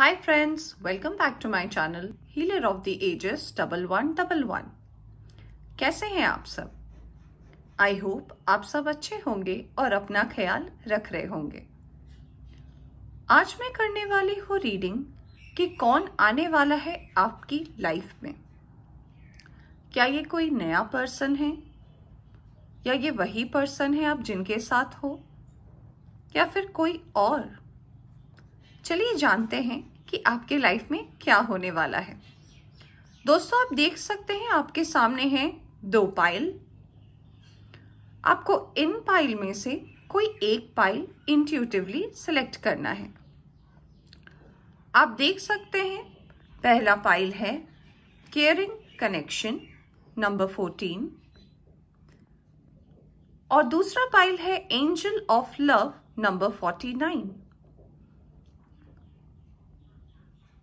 Hi friends, welcome back to my channel Healer of the Ages double one double one कैसे हैं आप सब? I hope आप सब अच्छे होंगे और अपना ख्याल रख रहे होंगे। आज मैं करने वाली हूँ रीडिंग कि कौन आने वाला है आपकी लाइफ में। क्या ये कोई नया पर्सन है? या ये वही पर्सन है आप जिनके साथ हो? या फिर कोई और? चलिए जानते हैं कि आपके लाइफ में क्या होने वाला है। दोस्तों, आप देख सकते हैं आपके सामने है दो पाइल आपको इन पाइल में से कोई एक पाइल इंट्यूटिवली सिलेक्ट करना है। आप देख सकते हैं पहला पाइल है केयरिंग कनेक्शन नंबर फोर्टीन और दूसरा पाइल है angel of love number forty nine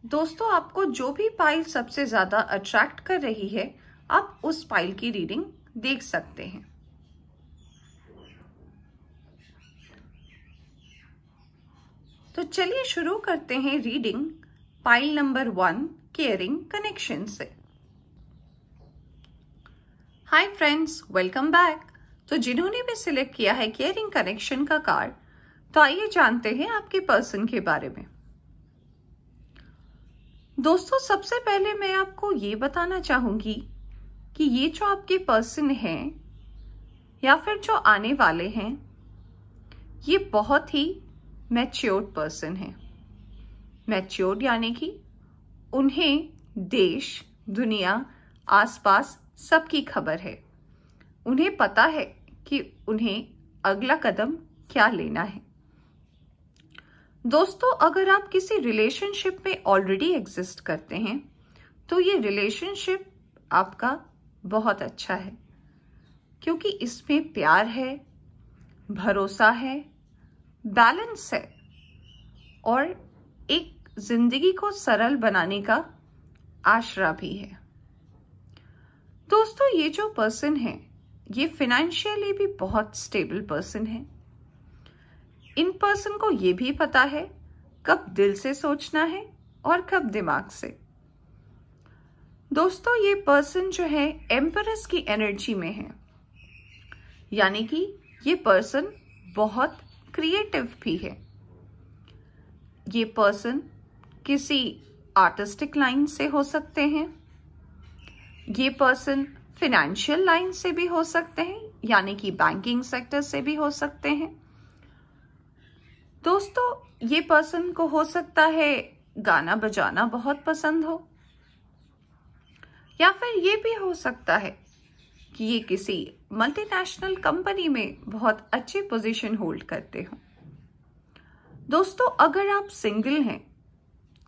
दोस्तों, आपको जो भी पाइल सबसे ज़्यादा अट्रैक्ट कर रही है, आप उस पाइल की रीडिंग देख सकते हैं। तो चलिए शुरू करते हैं reading pile number one caring connection से। हाय फ्रेंड्स वेलकम बैक तो जिन्होंने भी सिलेक्ट किया है केयरिंग कनेक्शन का कार्ड तो आइए जानते हैं आपके पर्सन के बारे में। दोस्तों, सबसे पहले मैं आपको ये बताना चाहूँगी कि ये जो आपके पर्सन हैं, या फिर जो आने वाले हैं, ये बहुत ही मैच्योर्ड पर्सन है। मैच्योर्ड यानी कि उन्हें देश, दुनिया, आसपास सबकी खबर है। उन्हें पता है कि उन्हें अगला कदम क्या लेना है। दोस्तों, अगर आप किसी रिलेशनशिप में ऑलरेडी एग्जिस्ट करते हैं तो ये रिलेशनशिप आपका बहुत अच्छा है। क्योंकि इसमें प्यार है, भरोसा है बैलेंस है और एक ज़िंदगी को सरल बनाने का आशरा भी है। दोस्तों, ये जो पर्सन है, ये फिनेंशियली भी बहुत स्टेबल पर्सन है। इन पर्सन को ये भी पता है, कब दिल से सोचना है और कब दिमाग से। दोस्तों, ये पर्सन जो है एम्परस की एनर्जी में है। यानी कि ये पर्सन बहुत क्रिएटिव भी है। ये पर्सन किसी आर्टिस्टिक लाइन से हो सकते हैं। ये पर्सन फिनेंशियल लाइन से भी हो सकते हैं, यानी कि बैंकिंग सेक्टर से भी हो सकते हैं। दोस्तों, ये पर्सन को हो सकता है गाना बजाना बहुत पसंद हो, या फिर ये भी हो सकता है कि ये किसी मल्टीनेशनल कंपनी में बहुत अच्छी पोजीशन होल्ड करते हो। दोस्तों, अगर आप सिंगल हैं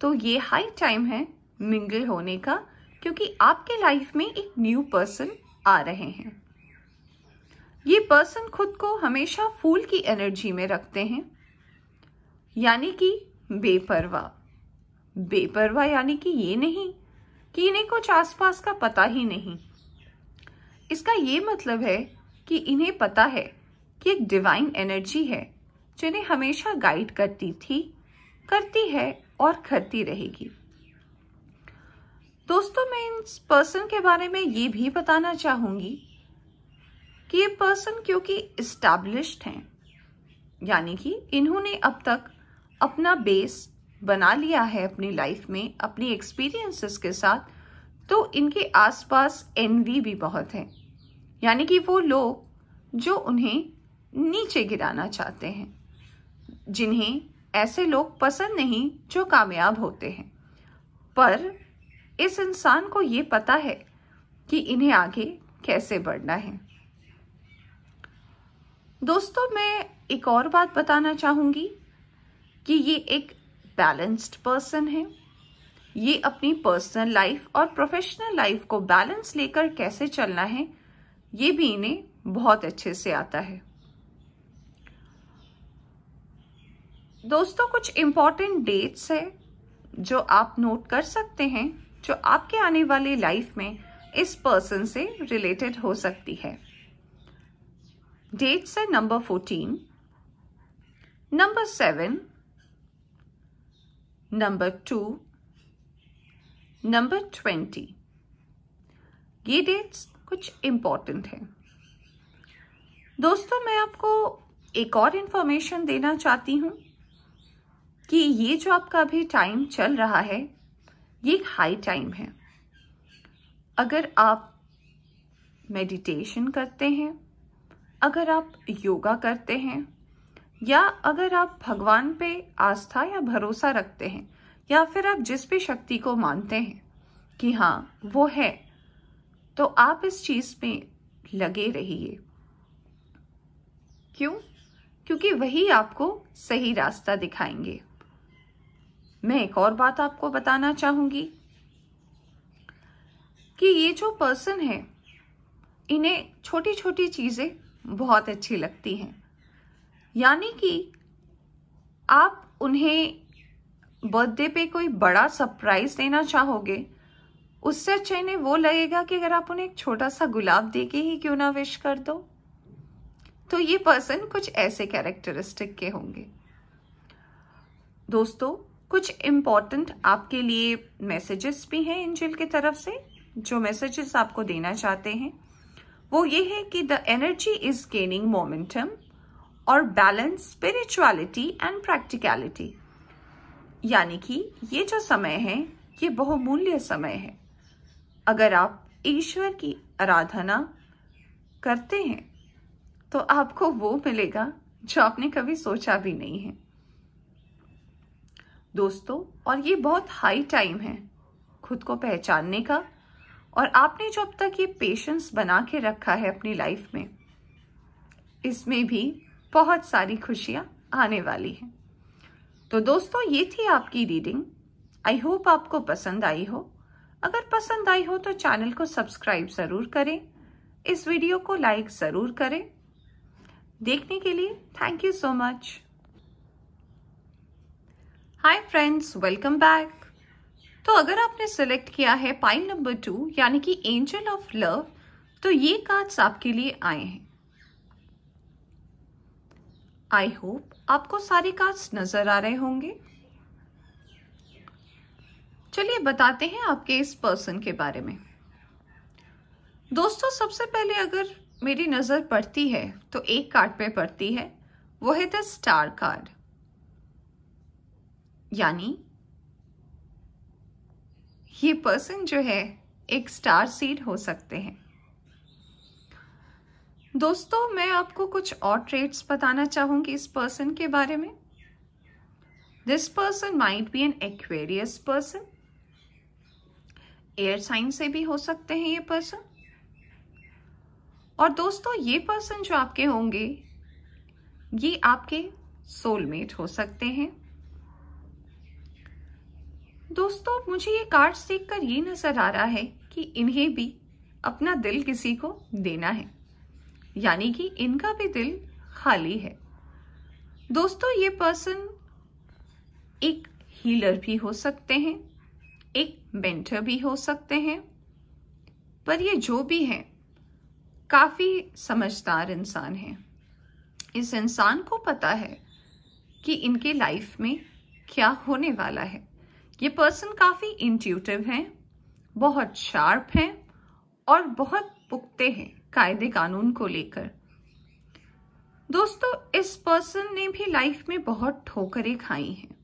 तो ये हाई टाइम है मिंगल होने का, क्योंकि आपके लाइफ में एक न्यू पर्सन आ रहे हैं। ये पर्सन खुद को हमेशा फूल की एनर्जी में रखते हैं। यानी कि बेपरवाह। बेपरवाह यानी कि ये नहीं, कि इन्हें कुछ आसपास का पता ही नहीं। इसका ये मतलब है कि इन्हें पता है कि एक डिवाइन एनर्जी है जो इन्हें हमेशा गाइड करती थी, करती है और करती रहेगी। दोस्तों, मैं इस पर्सन के बारे में ये भी बताना चाहूँगी कि ये पर्सन क्योंकि इस्टेब्लिश्ड हैं, यानी कि इन्होंने अब तक अपना बेस बना लिया है अपनी लाइफ में, अपनी एक्सपीरियंसेस के साथ तो इनके आसपास एनवी भी बहुत है। यानी कि वो लोग जो उन्हें नीचे गिराना चाहते हैं, जिन्हें ऐसे लोग पसंद नहीं जो कामयाब होते हैं। पर इस इंसान को ये पता है कि इन्हें आगे कैसे बढ़ना है। दोस्तों, मैं एक और बात बताना चाहूँगी। कि ये एक बैलेंस्ड पर्सन है। ये अपनी पर्सनल लाइफ और प्रोफेशनल लाइफ को बैलेंस लेकर कैसे चलना है, ये भी इन्हें बहुत अच्छे से आता है। दोस्तों, कुछ इंपॉर्टेंट डेट्स है जो आप नोट कर सकते हैं, जो आपके आने वाले लाइफ में इस पर्सन से रिलेटेड हो सकती है। डेट्स है number fourteen number seven number two number twenty ये डेट्स कुछ इंपॉर्टेंट हैं। दोस्तों, मैं आपको एक और इंफॉर्मेशन देना चाहती हूँ कि ये जो आपका अभी टाइम चल रहा है, ये एक हाई टाइम है। अगर आप मेडिटेशन करते हैं, अगर आप योगा करते हैं या अगर आप भगवान पे आस्था या भरोसा रखते हैं, या फिर आप जिस भी शक्ति को मानते हैं कि हाँ वो है तो आप इस चीज़ में लगे रहिए। क्यों? क्योंकि वही आपको सही रास्ता दिखाएँगे। मैं एक और बात आपको बताना चाहूँगी कि ये जो पर्सन है, इन्हें छोटी छोटी चीज़ें बहुत अच्छी लगती हैं। यानी कि आप उन्हें बर्थडे पे कोई बड़ा सरप्राइज़ देना चाहोगे, उससे अच्छा इन्हें वो लगेगा कि अगर आप उन्हें एक छोटा सा गुलाब दे के ही क्यों ना विश कर दो। तो ये पर्सन कुछ ऐसे कैरेक्टरिस्टिक के होंगे। दोस्तों, कुछ इंपॉर्टेंट आपके लिए मैसेजेस भी हैं एंजल की तरफ़ से, जो मैसेजेस आपको देना चाहते हैं। वो ये है कि the energy is gaining momentum और बैलेंस स्पिरिचुअलिटी एंड प्रैक्टिकलिटी यानी कि ये जो समय है, ये बहुमूल्य समय है। अगर आप ईश्वर की आराधना करते हैं तो आपको वो मिलेगा जो आपने कभी सोचा भी नहीं है। दोस्तों, और ये बहुत हाई टाइम है खुद को पहचानने का, और आपने जो अब तक ये पेशेंस बना के रखा है अपनी लाइफ में, इसमें भी बहुत सारी खुशियाँ आने वाली हैं। तो दोस्तों, ये थी आपकी रीडिंग। आई होप आपको पसंद आई हो। अगर पसंद आई हो तो चैनल को सब्सक्राइब ज़रूर करें। इस वीडियो को लाइक ज़रूर करें। देखने के लिए thank you so much. Hi friends, welcome back. तो अगर आपने सिलेक्ट किया है पाइल नंबर टू, यानी कि एंजल ऑफ़ लव तो ये कार्ड्स आपके लिए आए हैं। आई होप आपको सारे कार्ड्स नज़र आ रहे होंगे। चलिए बताते हैं आपके इस पर्सन के बारे में। दोस्तों, सबसे पहले अगर मेरी नज़र पड़ती है तो एक कार्ड पे पड़ती है। वो है द स्टार कार्ड यानी, ये पर्सन जो है, एक स्टार सीड हो सकते हैं। दोस्तों, मैं आपको कुछ और ट्रेड्स बताना चाहूँगी इस पर्सन के बारे में। This person might be an Aquarius person air sign से भी हो सकते हैं ये पर्सन और दोस्तों, ये पर्सन जो आपके होंगे, ये आपके सोलमेट हो सकते हैं। दोस्तों, मुझे ये कार्ड्स देखकर ये नज़र आ रहा है कि इन्हें भी अपना दिल किसी को देना है। यानी कि इनका भी दिल खाली है। दोस्तों, ये पर्सन एक हीलर भी हो सकते हैं, एक मेंटर भी हो सकते हैं, पर ये जो भी हैं, काफ़ी समझदार इंसान हैं। इस इंसान को पता है कि इनके लाइफ में क्या होने वाला है। ये पर्सन काफ़ी इंट्यूटिव हैं, बहुत शार्प हैं और बहुत पुख्ते हैं। कायदे कानून को लेकर। दोस्तों, इस पर्सन ने भी लाइफ में बहुत ठोकरें खाई हैं।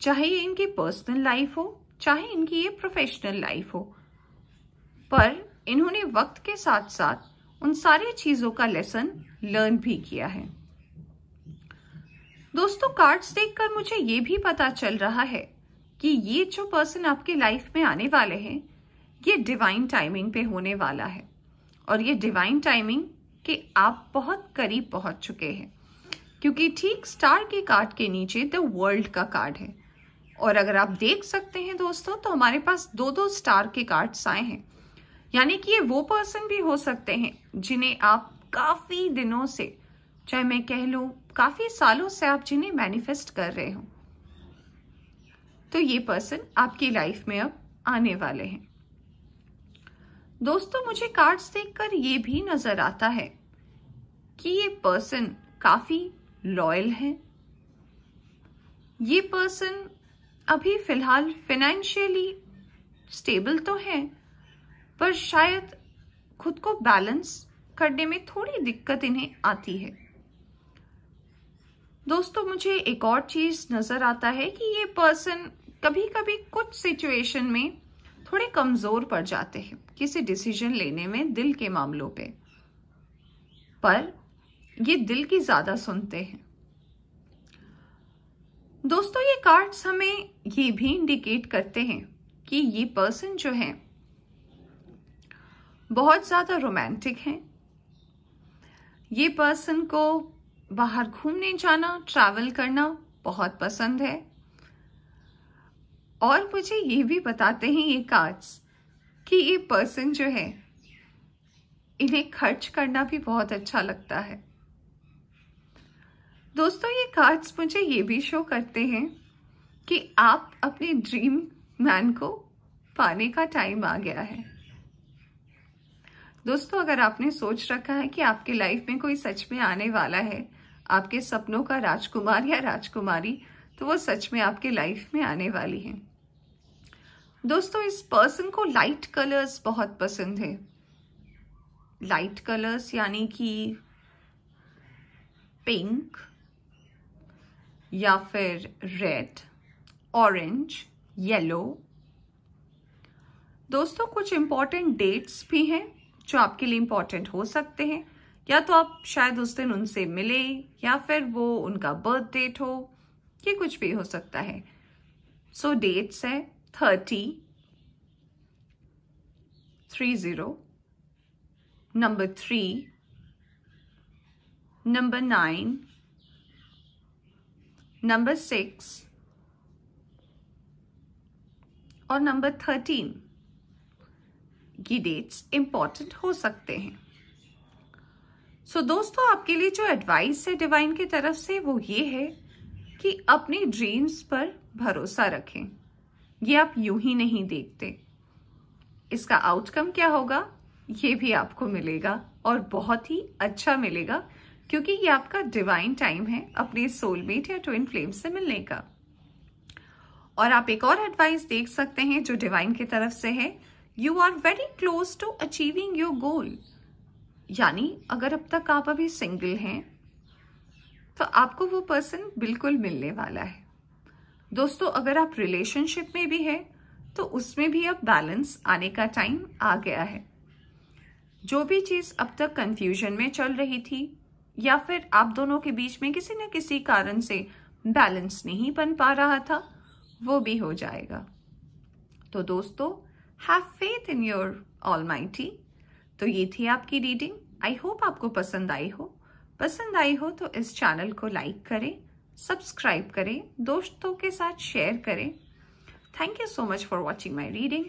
चाहे ये इनकी पर्सनल लाइफ हो, चाहे इनकी ये प्रोफेशनल लाइफ हो, पर इन्होंने वक्त के साथ साथ उन सारी चीज़ों का लेसन लर्न भी किया है। दोस्तों कार्ड्स देखकर मुझे ये भी पता चल रहा है कि ये जो पर्सन आपके लाइफ में आने वाले हैं, ये डिवाइन टाइमिंग पे होने वाला है। और ये डिवाइन टाइमिंग के आप बहुत करीब पहुँच चुके हैं। क्योंकि ठीक स्टार के कार्ड के नीचे द वर्ल्ड का कार्ड है। और अगर आप देख सकते हैं दोस्तों तो हमारे पास दो दो स्टार के कार्ड्स आए हैं। यानी कि ये वो पर्सन भी हो सकते हैं जिन्हें आप काफ़ी दिनों से, चाहे मैं कह लू, काफ़ी सालों से आप जिन्हें मैनिफेस्ट कर रहे हो। तो ये पर्सन आपकी लाइफ में अब आने वाले हैं। दोस्तों, मुझे कार्ड्स देखकर ये भी नज़र आता है कि ये पर्सन काफ़ी लॉयल है। ये पर्सन अभी फ़िलहाल फिनेंशियली स्टेबल तो है, पर शायद खुद को बैलेंस करने में थोड़ी दिक्कत इन्हें आती है। दोस्तों, मुझे एक और चीज़ नज़र आता है कि ये पर्सन कभी कभी कुछ सिचुएशन में थोड़े कमज़ोर पड़ जाते हैं। किसी डिसीज़न लेने में दिल के मामलों पे। पर ये दिल की ज़्यादा सुनते हैं। दोस्तों, ये कार्ड्स हमें ये भी इंडिकेट करते हैं कि ये पर्सन जो है, बहुत ज़्यादा रोमांटिक हैं। ये पर्सन को बाहर घूमने जाना ट्रैवल करना बहुत पसंद है। और मुझे ये भी बताते हैं ये कार्ड्स कि ये पर्सन जो है, इन्हें खर्च करना भी बहुत अच्छा लगता है। दोस्तों, ये कार्ड्स मुझे ये भी शो करते हैं कि आप अपने ड्रीम मैन को पाने का टाइम आ गया है। दोस्तों, अगर आपने सोच रखा है कि आपके लाइफ में कोई सच में आने वाला है, आपके सपनों का राजकुमार या राजकुमारी तो वो सच में आपके लाइफ में आने वाली है। दोस्तों इस पर्सन को लाइट कलर्स बहुत पसंद है। लाइट कलर्स यानी कि पिंक या फिर रेड ऑरेंज येलो दोस्तों कुछ इंपॉर्टेंट डेट्स भी हैं जो आपके लिए इंपॉर्टेंट हो सकते हैं। या तो आप शायद उस दिन उनसे मिले या फिर वो उनका बर्थ डेट हो ये कुछ भी हो सकता है। सो so, डेट्स है। Thirty three zero number three number nine number six और नंबर थर्टीन ये डेट्स इंपॉर्टेंट हो सकते हैं। सो so, दोस्तों आपके लिए जो एडवाइस है डिवाइन की तरफ़ से वो ये है कि अपने ड्रीम्स पर भरोसा रखें। ये आप यूँ ही नहीं देखते। इसका आउटकम क्या होगा? ये भी आपको मिलेगा और बहुत ही अच्छा मिलेगा, क्योंकि ये आपका डिवाइन टाइम है अपने सोलमेट या ट्विन फ्लेम से मिलने का। और आप एक और एडवाइस देख सकते हैं जो डिवाइन की तरफ़ से है। You are very close to achieving your goal यानी अगर अब तक आप अभी सिंगल हैं तो आपको वो पर्सन बिल्कुल मिलने वाला है। दोस्तों, अगर आप रिलेशनशिप में भी है तो उसमें भी अब बैलेंस आने का टाइम आ गया है। जो भी चीज़ अब तक कंफ्यूजन में चल रही थी, या फिर आप दोनों के बीच में किसी न किसी कारण से बैलेंस नहीं बन पा रहा था, वो भी हो जाएगा। तो दोस्तों have faith in your all तो ये थी आपकी रीडिंग आई होप आपको पसंद आई हो। पसंद आई हो तो इस चैनल को लाइक करें। सब्सक्राइब करें, दोस्तों के साथ शेयर करें। Thank you so much for watching my reading